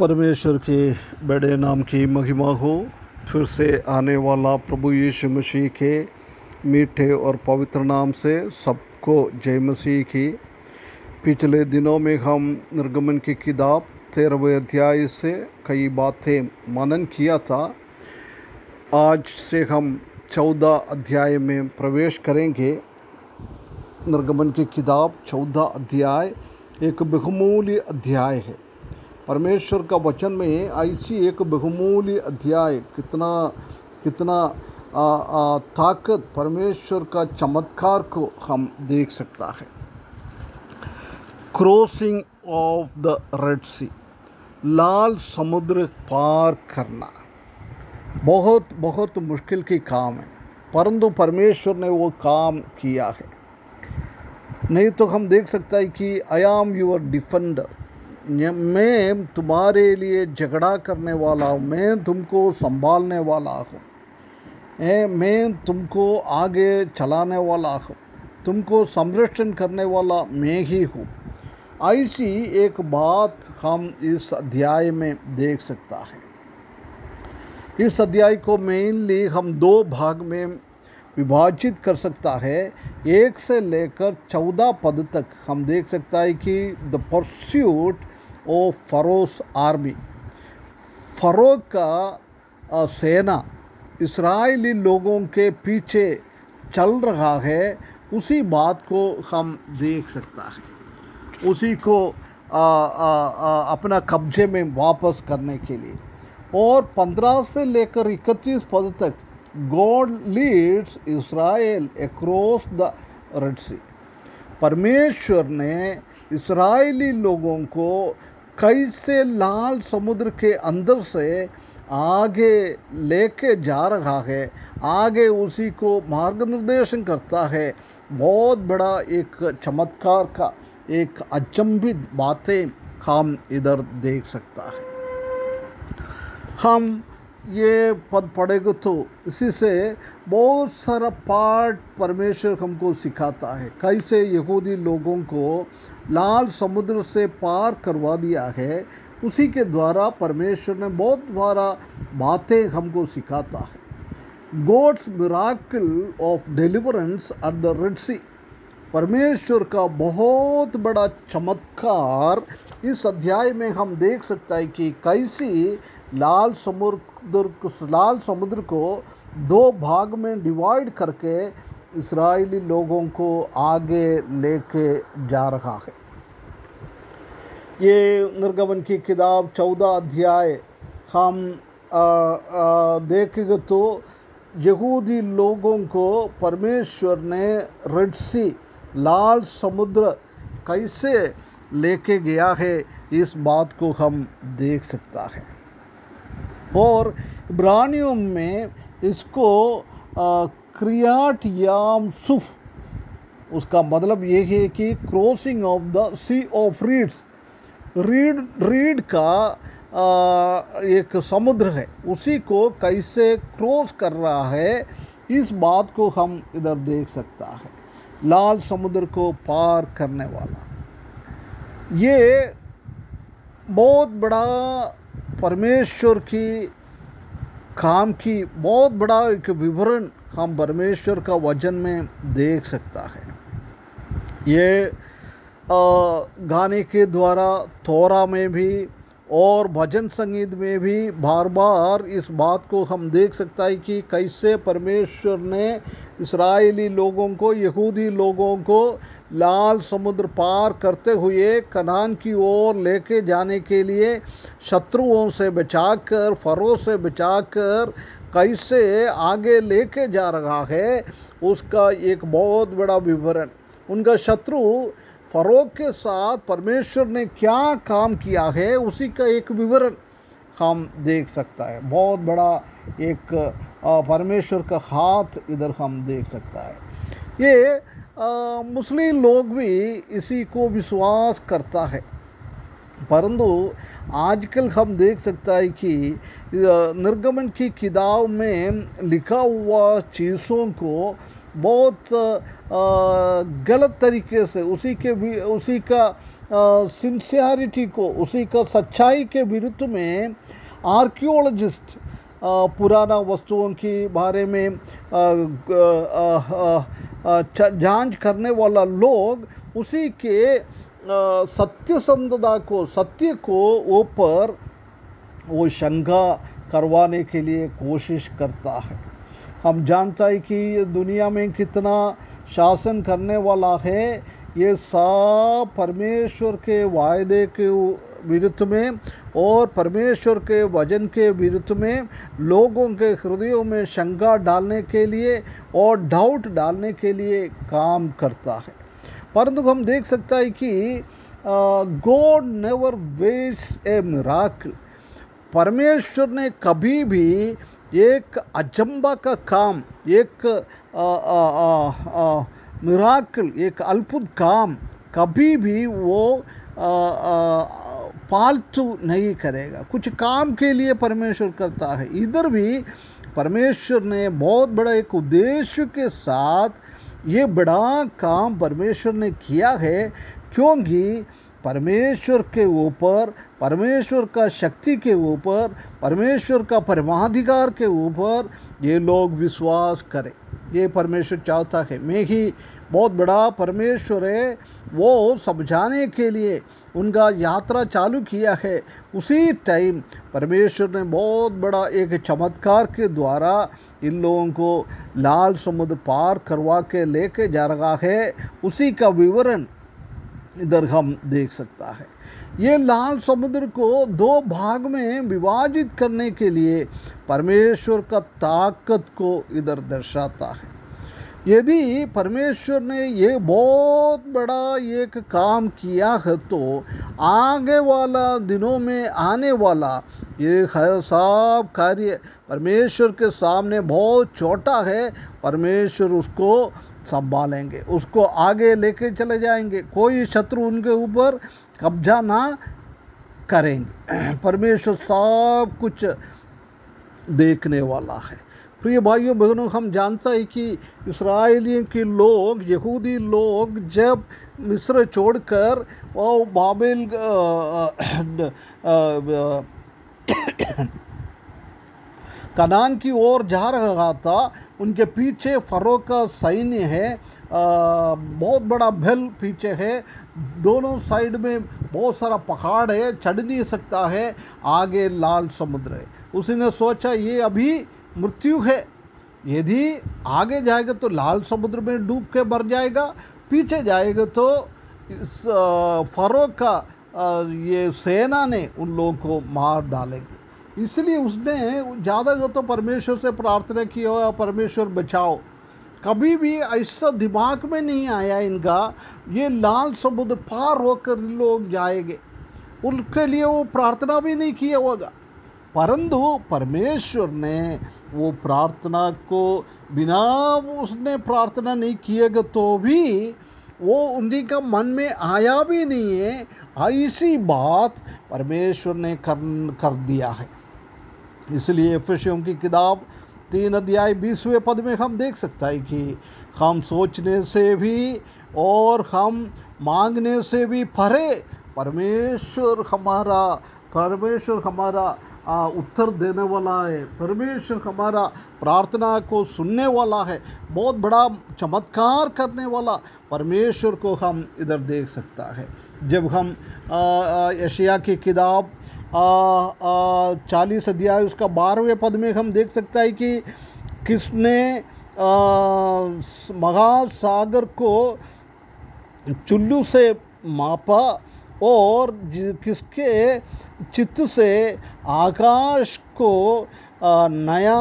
परमेश्वर के बड़े नाम की महिमा हो, फिर से आने वाला प्रभु यीशु मसीह के मीठे और पवित्र नाम से सबको जय मसीह की। पिछले दिनों में हम निर्गमन की किताब तेरहवें अध्याय से कई बातें मनन किया था। आज से हम चौदह अध्याय में प्रवेश करेंगे। निर्गमन की किताब चौदह अध्याय एक बहुमूल्य अध्याय है। परमेश्वर का वचन में ऐसी एक बहुमूल्य अध्याय कितना कितना आ, आ, ताकत परमेश्वर का चमत्कार को हम देख सकता है। Crossing of the red sea लाल समुद्र पार करना बहुत बहुत मुश्किल की काम है परंतु परमेश्वर ने वो काम किया है। नहीं तो हम देख सकता है कि आई आम योर डिफेंडर मैं तुम्हारे लिए झगड़ा करने वाला हूँ, मैं तुमको संभालने वाला हूँ। मैं तुमको आगे चलाने वाला हूँ, तुमको संरक्षण करने वाला मैं ही हूँ। ऐसी एक बात हम इस अध्याय में देख सकता है। इस अध्याय को मेनली हम दो भाग में विभाजित कर सकता है। एक से लेकर चौदह पद तक हम देख सकता है कि the pursuit of Pharaoh's army. Pharaoh का सेना इसराइली लोगों के पीछे चल रहा है उसी बात को हम देख सकता है। उसी को आ, आ, आ, अपना कब्जे में वापस करने के लिए। और पंद्रह से लेकर इकतीस पद तक God leads Israel across the red sea परमेश्वर ने इसराइली लोगों को कैसे लाल समुद्र के अंदर से आगे लेके जा रहा है, आगे उसी को मार्गनिर्देशन करता है। बहुत बड़ा एक चमत्कार का, एक अचंभित बातें हम इधर देख सकता है। हम ये पद पढ़ेगा तो इसी से बहुत सारा पार्ट परमेश्वर हमको सिखाता है। कैसे यहूदी लोगों को लाल समुद्र से पार करवा दिया है। उसी के द्वारा परमेश्वर ने बहुत सारा बातें हमको सिखाता है। God's miracle of deliverance at the red sea परमेश्वर का बहुत बड़ा चमत्कार इस अध्याय में हम देख सकता है कि कैसी लाल समुद्र लाल समुद्र को दो भाग में डिवाइड करके इसराइली लोगों को आगे लेके जा रहा है। ये निर्गमन की किताब चौदह अध्याय, हम देखेंगे तो यहूदी लोगों को परमेश्वर ने रेड सी, लाल समुद्र कैसे लेके गया है, इस बात को हम देख सकता है। और इब्रानियों में इसको क्रियाट याम सुफ। उसका मतलब ये है कि crossing of the sea of reeds reed reed का आ, एक समुद्र है। उसी को कैसे क्रॉस कर रहा है इस बात को हम इधर देख सकता है। लाल समुद्र को पार करने वाला। ये बहुत बड़ा परमेश्वर की काम की बहुत बड़ा एक विवरण हम परमेश्वर का वचन में देख सकता है। ये गाने के द्वारा तोरा में भी और भजन संगीत में भी बार बार इस बात को हम देख सकता है कि कैसे परमेश्वर ने इसराइली लोगों को, यहूदी लोगों को लाल समुद्र पार करते हुए कनान की ओर लेके जाने के लिए शत्रुओं से बचाकर, फरों से बचाकर कैसे आगे लेके जा रहा है, उसका एक बहुत बड़ा विवरण। उनका शत्रु फ़रोग के साथ परमेश्वर ने क्या काम किया है, उसी का एक विवरण हम देख सकता है। बहुत बड़ा एक परमेश्वर का हाथ इधर हम देख सकता है। ये मुस्लिम लोग भी इसी को विश्वास करता है। परंतु आजकल हम देख सकता है कि निर्गमन की किताब में लिखा हुआ चीज़ों को बहुत गलत तरीके से, उसी के भी, उसी का सिंसियरिटी को, उसी का सच्चाई के विरुद्ध में आर्कियोलॉजिस्ट पुराना वस्तुओं के बारे में जाँच करने वाला लोग उसी के सत्यसंधता को सत्य को ऊपर वो शंका करवाने के लिए कोशिश करता है हम जानता है कि दुनिया में कितना शासन करने वाला है ये सब परमेश्वर के वायदे के विरुद्ध में और परमेश्वर के वज़न के विरुद्ध में लोगों के हृदयों में शंका डालने के लिए और डाउट डालने के लिए काम करता है परंतु हम देख सकता है कि God never waste a miracle परमेश्वर ने कभी भी एक अचंबा का काम, एक मिराकल एक अल्पुत काम कभी भी वो पालतू नहीं करेगा। कुछ काम के लिए परमेश्वर करता है। इधर भी परमेश्वर ने बहुत बड़ा एक उद्देश्य के साथ ये बड़ा काम परमेश्वर ने किया है, क्योंकि परमेश्वर के ऊपर, परमेश्वर का शक्ति के ऊपर, परमेश्वर का परमाधिकार के ऊपर ये लोग विश्वास करें। ये परमेश्वर चाहता है। मैं ही बहुत बड़ा परमेश्वर है, वो समझाने के लिए उनका यात्रा चालू किया है। उसी टाइम परमेश्वर ने बहुत बड़ा एक चमत्कार के द्वारा इन लोगों को लाल समुद्र पार करवा के लेके जा रहा है। उसी का विवरण इधर हम देख सकता है। ये लाल समुद्र को दो भाग में विभाजित करने के लिए परमेश्वर का ताकत को इधर दर्शाता है। यदि परमेश्वर ने ये बहुत बड़ा एक काम किया है तो आगे वाला, दिनों में आने वाला ये सब कार्य। परमेश्वर के सामने बहुत छोटा है, परमेश्वर उसको संभालेंगे, उसको आगे लेके चले जाएँगे। कोई शत्रु उनके ऊपर कब्जा ना करेंगे। परमेश्वर सब कुछ देखने वाला है। प्रिय भाइयों, बहनों, हम जानता है कि इसराइलियों के लोग, यहूदी लोग जब मिस्र छोड़कर वो बाबिल कनान की ओर जा रहा था। उनके पीछे फ़रो का सैन्य है। आ, बहुत बड़ा भल पीछे है। दोनों साइड में बहुत सारा पहाड़ है। चढ़ नहीं सकता है। आगे लाल समुद्र है। उसने सोचा ये अभी मृत्यु है। यदि आगे जाएगा तो लाल समुद्र में डूब के मर जाएगा। पीछे जाएगा तो इस फरो का ये सेना ने उन लोगों को मार डालेंगे। इसलिए उसने ज़्यादा तो परमेश्वर से प्रार्थना की हो परमेश्वर बचाओ, कभी भी ऐसा दिमाग में नहीं आया इनका, ये लाल समुद्र पार होकर लोग जाएँगे। उनके लिए वो प्रार्थना भी नहीं किया होगा। परंतु परमेश्वर ने वो प्रार्थना को, बिना उसने प्रार्थना नहीं किएगा तो भी वो उन्हीं का मन में आया भी नहीं है, ऐसी बात परमेश्वर ने कर कर दिया है। इसलिए एफिशियों की किताब तीन अध्याय बीसवें पद में हम देख सकता है कि हम सोचने से भी और हम मांगने से भी परे परमेश्वर हमारा परमेश्वर हमारा आ, उत्तर देने वाला है परमेश्वर हमारा प्रार्थना को सुनने वाला है बहुत बड़ा चमत्कार करने वाला परमेश्वर को हम इधर देख सकता है। जब हम एशिया की किताब चालीस अध्याय, उसका बारहवें पद में हम देख सकता है कि किसने महासागर को चुल्लू से मापा और किसके चित्त से आकाश को नया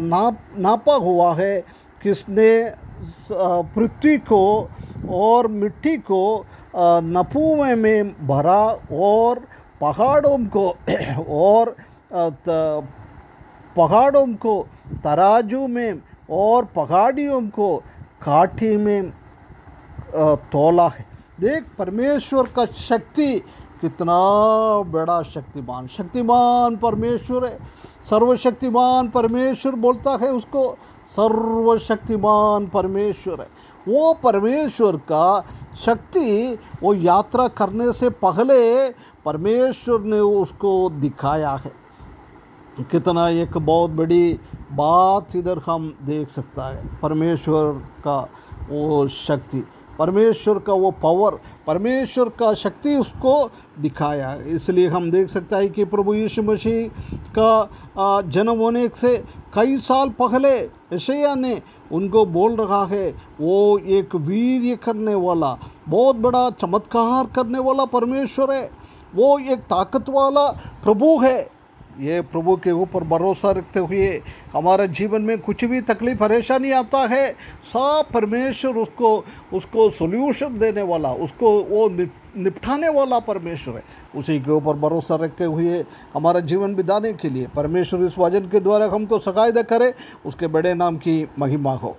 नाप, नापा हुआ है। किसने पृथ्वी को और मिट्टी को नपुए में भरा और पहाड़ों को और पहाड़ों को, तराजू में और पहाड़ियों को काठी में तोला है। देख, परमेश्वर का शक्ति कितना बड़ा शक्तिमान शक्तिमान परमेश्वर है। सर्वशक्तिमान परमेश्वर बोलता है उसको सर्वशक्तिमान परमेश्वर है। वो परमेश्वर का शक्ति, वो यात्रा करने से पहले परमेश्वर ने उसको दिखाया है। कितना एक बहुत बड़ी बात इधर हम देख सकता है। परमेश्वर का वो शक्ति, परमेश्वर का वो पावर परमेश्वर का शक्ति उसको दिखाया इसलिए हम देख सकते हैं कि प्रभु यीशु मसीह का जन्म होने से कई साल पहले यशया ने उनको बोल रहा है, वो एक वीर करने वाला, बहुत बड़ा चमत्कार करने वाला परमेश्वर है, वो एक ताकत वाला प्रभु है। ये प्रभु के ऊपर भरोसा रखते हुए हमारे जीवन में कुछ भी तकलीफ़, परेशानी आता है, सब परमेश्वर उसको उसको सोल्यूशन देने वाला, उसको वो निपटाने वाला परमेश्वर है। उसी के ऊपर भरोसा रखते हुए हमारा जीवन बिताने के लिए परमेश्वर इस वज़न के द्वारा हमको सकायदा करे, उसके बड़े नाम की महिमा हो।